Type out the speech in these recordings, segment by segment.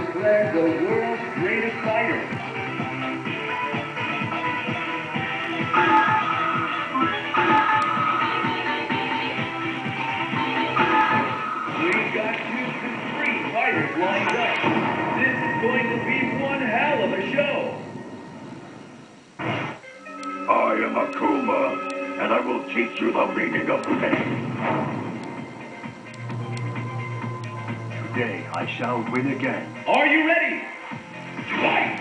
declared the world's greatest fighter. We've got two supreme fighters lined up. This is going to be one hell of a show. I am Akuma, and I will teach you the meaning of pain. Today I shall win again. Are you ready? Fight!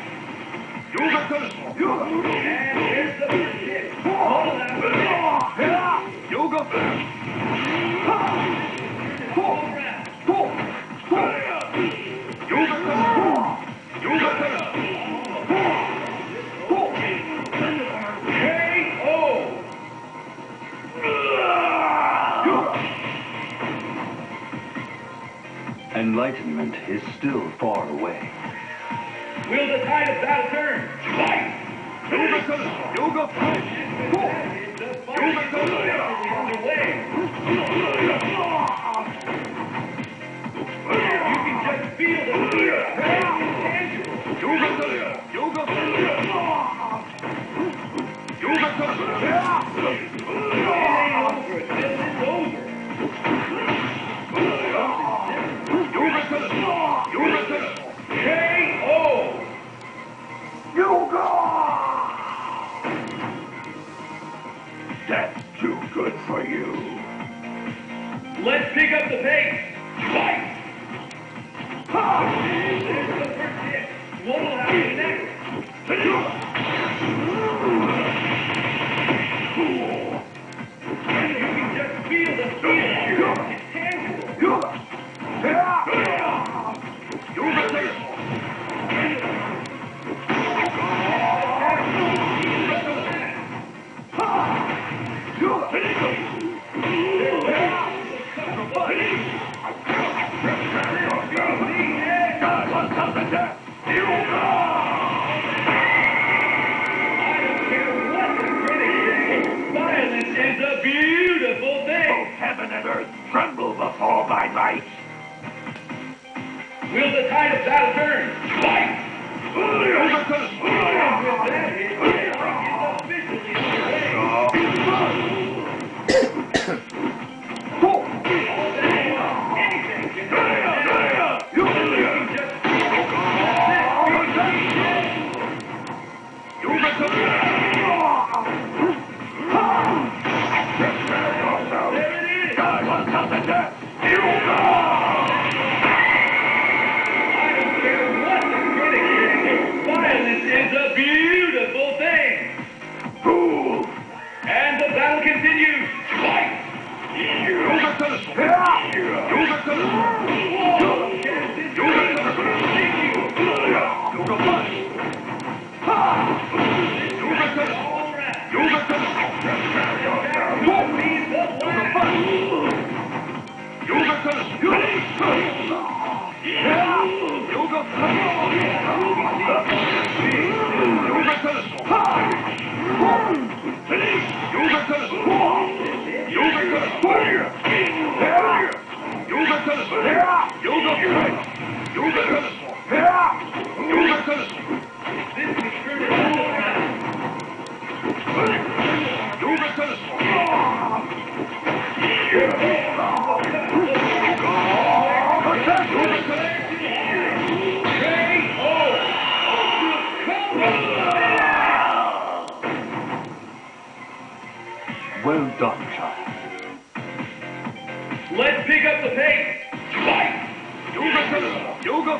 Yoga And here's the first hit. Oh. Hold out. Yoga! Enlightenment is still far away. Will the tide of battle turn? Fight! Yoga! The fight is officially underway. You can just feel the fear. It's tangible. It That's too good for you. Let's pick up the pace. Fight! There's the first hit. What'll happen next? You can just feel the feeling. It's tangible. Heaven and earth tremble before my might. Will the tide of battle turn? I This Well done, child. Let's pick up the pace. Fight! Yoga!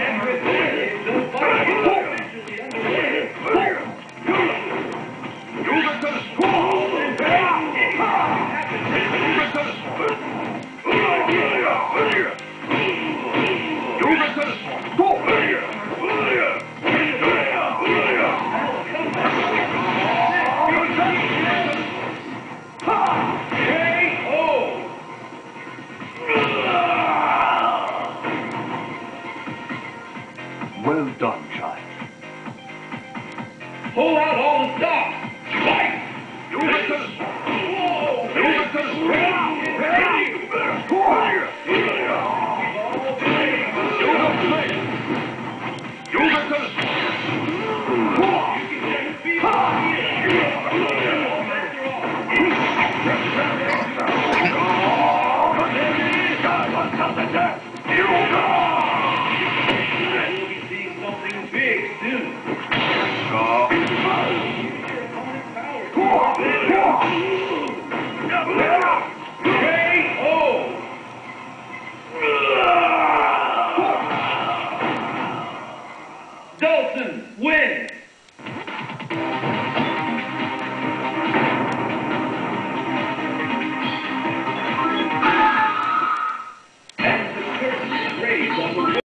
And with that, the fight Well done, child. Pull out all the stops. You got